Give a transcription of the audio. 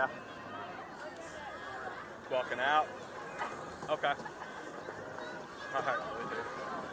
Yeah. Walking out. Okay. All right.